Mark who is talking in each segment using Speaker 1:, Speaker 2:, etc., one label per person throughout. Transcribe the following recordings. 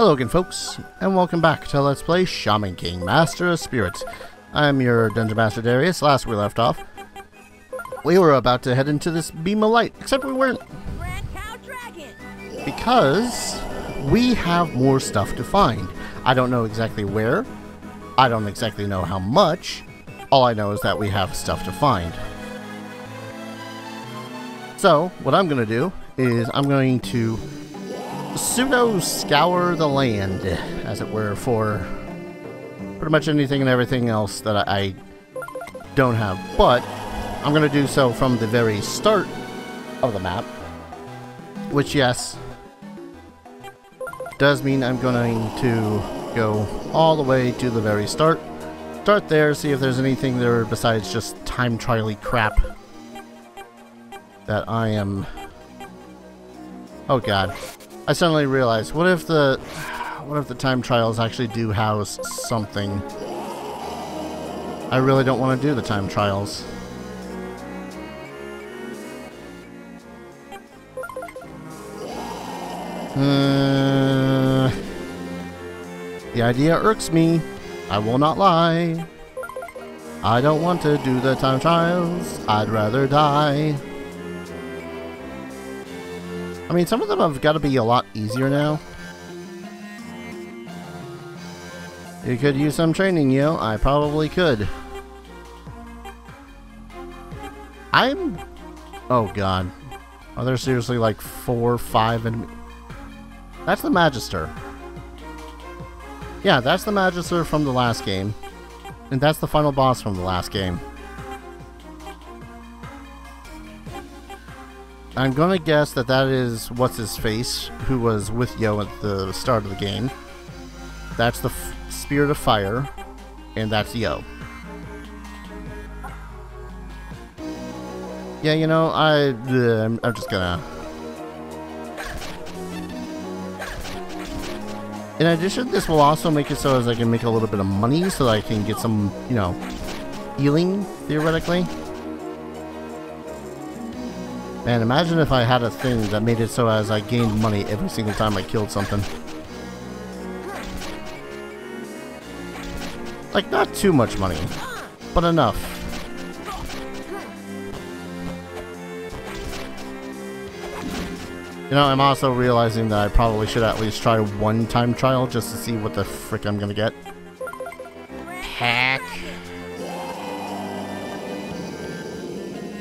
Speaker 1: Hello again folks, and welcome back to Let's Play Shaman King, Master of Spirits. I'm your Dungeon Master Darius. Last we left off, we were about to head into this beam of light, except we weren't. Because we have more stuff to find. I don't know exactly where, I don't exactly know how much, all I know is that we have stuff to find. So, what I'm going to do is I'm going to pseudo scour the land, as it were, for pretty much anything and everything else that I don't have. But I'm going to do so from the very start of the map, which, yes, does mean I'm going to go all the way to the very start. Start there, see if there's anything there besides just time trial crap that I am... Oh god. I suddenly realized, what if the what if the time trials actually do house something? I really don't want to do the time trials. Uh, the idea irks me. I will not lie. I don't want to do the time trials. I'd rather die. I mean, some of them have got to be a lot easier now. You could use some training, yo. I probably could. I'm... Oh, God. Are there seriously like four, five, and... That's the Magister. Yeah, that's the Magister from the last game. And that's the final boss from the last game. I'm gonna guess that that is what's his face who was with Yoh at the start of the game. That's the Spirit of Fire, and that's Yoh. Yeah, you know, I uh, I'm, I'm just gonna. In addition, this will also make it so as I can make a little bit of money, so that I can get some, you know, healing theoretically. Man, imagine if I had a thing that made it so as I gained money every single time I killed something. Like, not too much money, but enough. You know, I'm also realizing that I probably should at least try one time trial just to see what the frick I'm gonna get. Hack.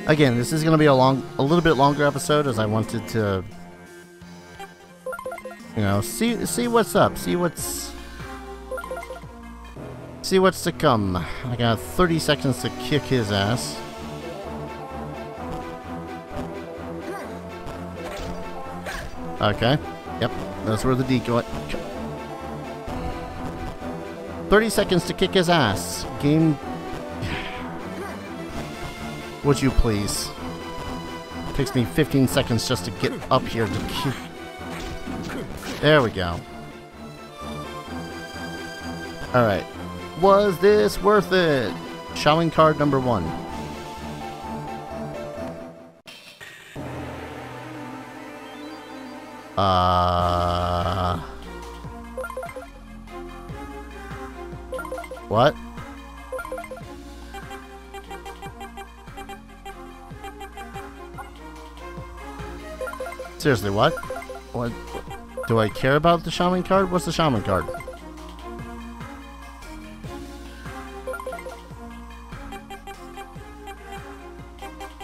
Speaker 1: Again, this is going to be a long, a little bit longer episode as I wanted to, you know, see see what's up, see what's, see what's to come. I got 30 seconds to kick his ass. Okay. Yep, that's where the decoy. 30 seconds to kick his ass. Game would you please? It takes me 15 seconds just to get up here to keep... There we go. Alright. Was this worth it? Shaman card number one. Uh... What? Seriously, what? What? Do I care about the shaman card? What's the shaman card?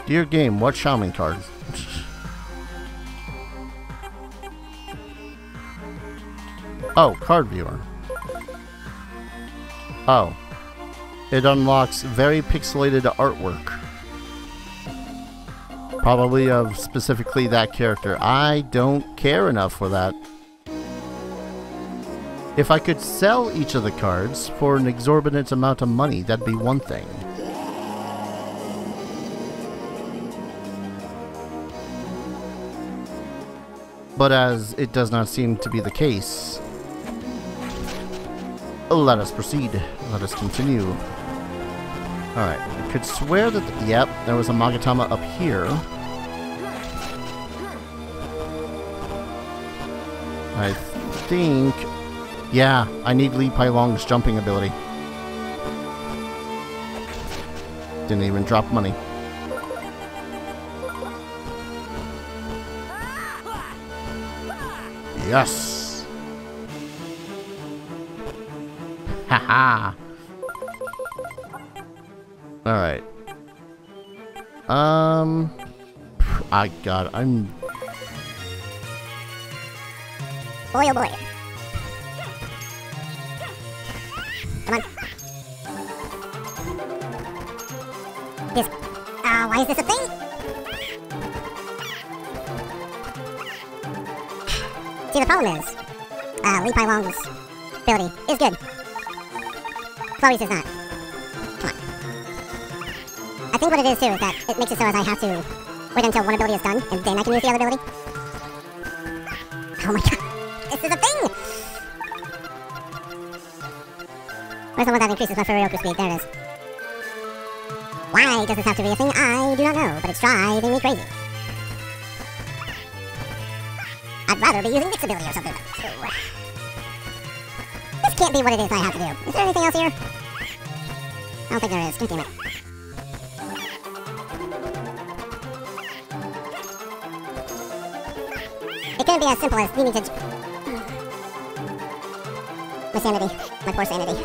Speaker 1: Dear game, what shaman card? oh, card viewer. Oh. It unlocks very pixelated artwork. Probably of specifically that character. I don't care enough for that. If I could sell each of the cards for an exorbitant amount of money, that'd be one thing. But as it does not seem to be the case, let us proceed. Let us continue. Alright, I could swear that, yep, there was a Magatama up here. I think Yeah, I need Li Pailong's jumping ability. Didn't even drop money. Yes! Haha! Alright. Um... I got I'm...
Speaker 2: Boy oh boy. Come on. This... Uh, why is this a thing? See, the problem is, uh, Li Pai Long's ability is good. Chloe's is not. Come on. I think what it is, too, is that it makes it so as I have to wait until one ability is done, and then I can use the other ability. Oh my god. Where's the one that increases my Furyoku speed? There it is. Why does this have to be a thing? I do not know, but it's driving me crazy. I'd rather be using Nick's ability or something. This can't be what it is I have to do. Is there anything else here? I don't think there is. God damn it. It couldn't be as simple as needing to... My sanity. My poor sanity.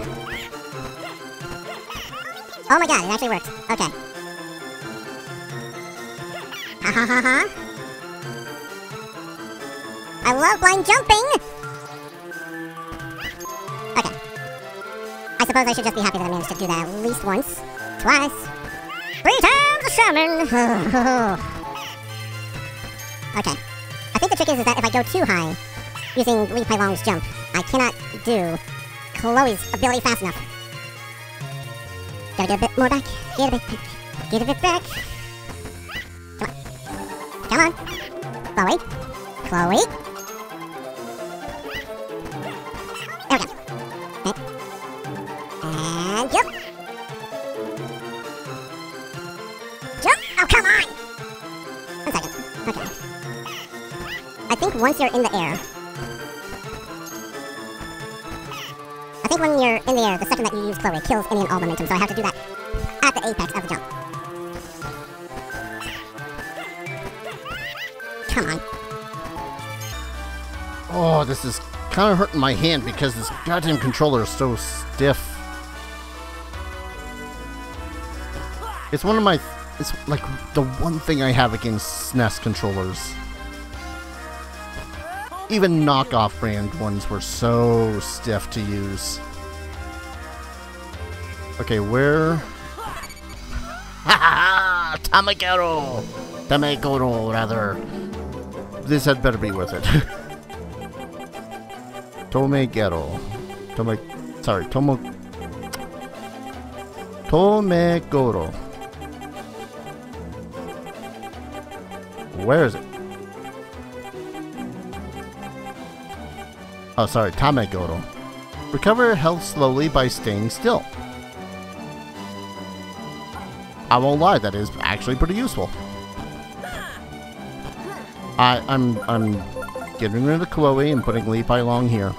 Speaker 2: Oh my god, it actually worked. Okay. Ha ha ha ha. I love blind jumping! Okay. I suppose I should just be happy that I managed to do that at least once. Twice. Three times the okay. I think the trick is, is that if I go too high, using Li Pai Long's jump, I cannot do Chloe's ability fast enough. Gotta get a bit more back. Get a bit back. Get a bit back. Come on. Come on. Chloe. Chloe. There we go. And jump. Jump! Oh, come on! One second. Okay. I think once you're in the air, think when you're in the air, the second that you use Chloe kills any and all momentum, so I have to do that at the apex of the jump. Come on.
Speaker 1: Oh, this is kind of hurting my hand because this goddamn controller is so stiff. It's one of my... It's like the one thing I have against SNES controllers. Even knockoff brand ones were so stiff to use. Okay, where... Ha ha! Tamagoro! Tamagoro, rather. This had better be worth it. Tomegero. Tome... Sorry, Tomo... Tomegoro. Where is it? Oh, sorry, Tamegoro. Recover health slowly by staying still. I won't lie, that is actually pretty useful. I, I'm, I'm getting rid of Chloe and putting Li Pai Long here.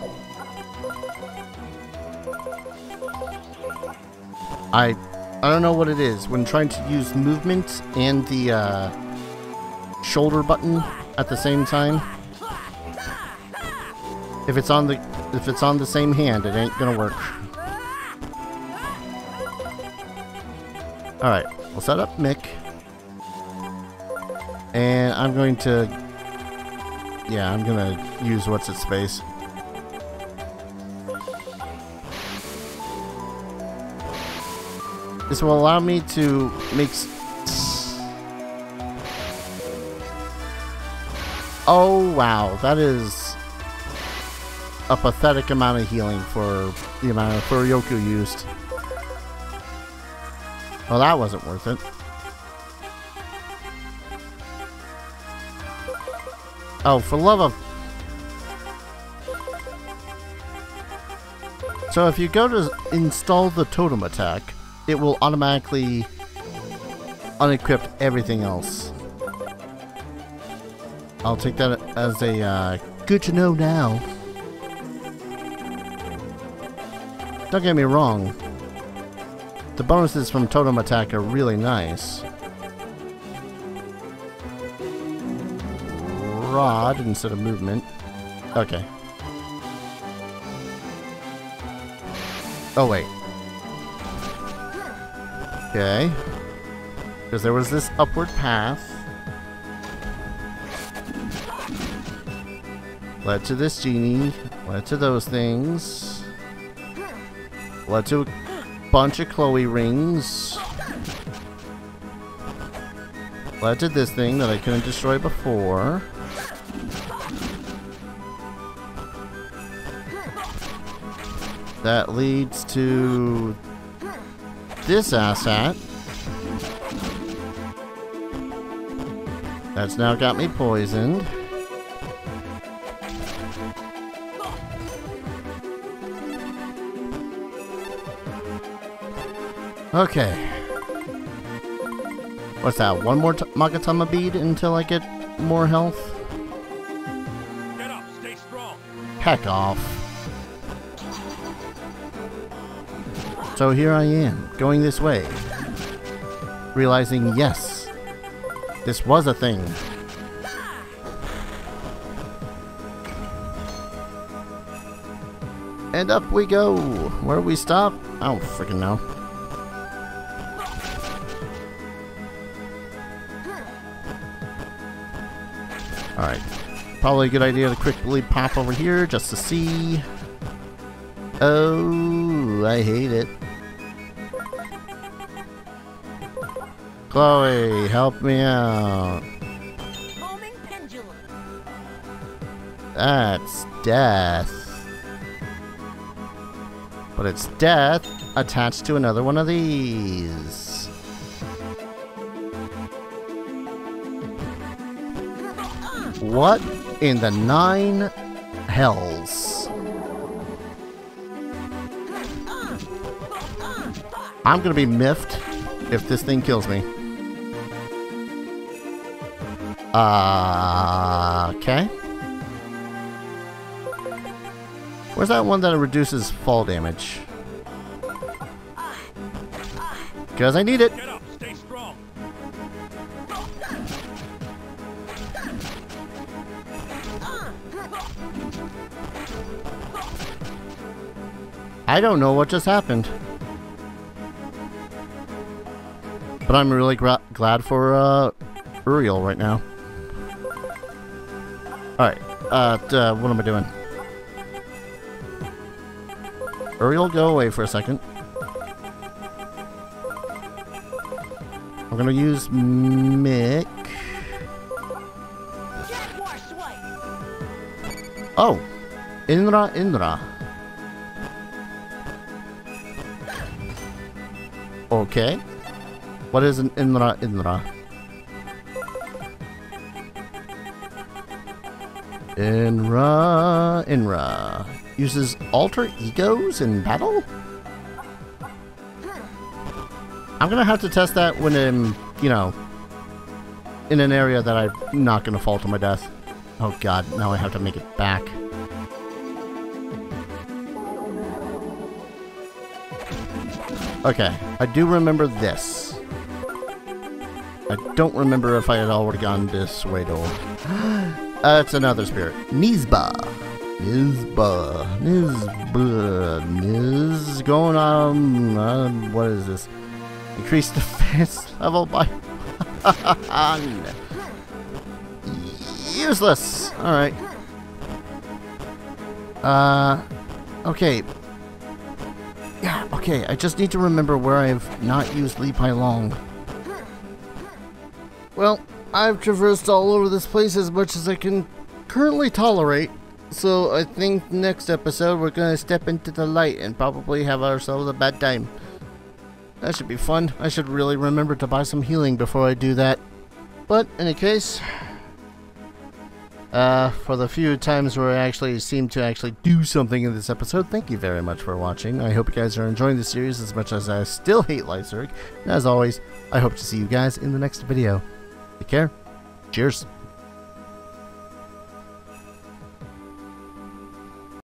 Speaker 1: I, I don't know what it is when trying to use movement and the uh, shoulder button at the same time. If it's on the, if it's on the same hand, it ain't gonna work. All right, we'll set up Mick, and I'm going to yeah, I'm gonna use what's its space. This will allow me to make. Oh wow, that is a pathetic amount of healing for the amount of Furyoku used. Well, that wasn't worth it. Oh, for love of... So if you go to install the totem attack, it will automatically unequip everything else. I'll take that as a uh, good to know now. Don't get me wrong. The bonuses from Totem Attack are really nice. Rod instead of movement. Okay. Oh, wait. Okay. Because there was this upward path. Led to this genie. Led to those things. Led do a bunch of Chloe rings. Led to this thing that I couldn't destroy before. That leads to this asshat. That's now got me poisoned. Okay. What's that? One more Magatama bead until I get more health?
Speaker 3: Get up, stay strong.
Speaker 1: Heck off. So here I am, going this way. Realizing, yes, this was a thing. And up we go. Where we stop? I don't freaking know. Probably a good idea to quickly pop over here just to see. Oh, I hate it. Chloe, help me out. That's death. But it's death attached to another one of these. What in the nine hells? I'm gonna be miffed if this thing kills me. Uh, okay. Where's that one that reduces fall damage? Because I need it. I don't know what just happened. But I'm really glad for uh, Uriel right now. Alright, uh, uh, what am I doing? Uriel, go away for a second. I'm gonna use Mick. Oh! Indra Indra. Okay. What is an Indra Indra? Inra Inra. Uses alter egos in battle? I'm gonna have to test that when I'm, you know, in an area that I'm not gonna fall to my death. Oh god, now I have to make it back. Okay, I do remember this. I don't remember if I had already gone this way though. uh, another spirit. Nizba. Nizba. Nizba. Niz. Going on. Uh, what is this? Increase defense level by. Useless. Alright. Uh. Okay. Yeah, okay. I just need to remember where I've not used Li Pai Long. Well, I've traversed all over this place as much as I can currently tolerate. So I think next episode we're gonna step into the light and probably have ourselves a bad time. That should be fun. I should really remember to buy some healing before I do that. But, in any case, uh, for the few times where I actually seem to actually do something in this episode, thank you very much for watching. I hope you guys are enjoying the series as much as I still hate Lyserg. And as always, I hope to see you guys in the next video. Take care. Cheers.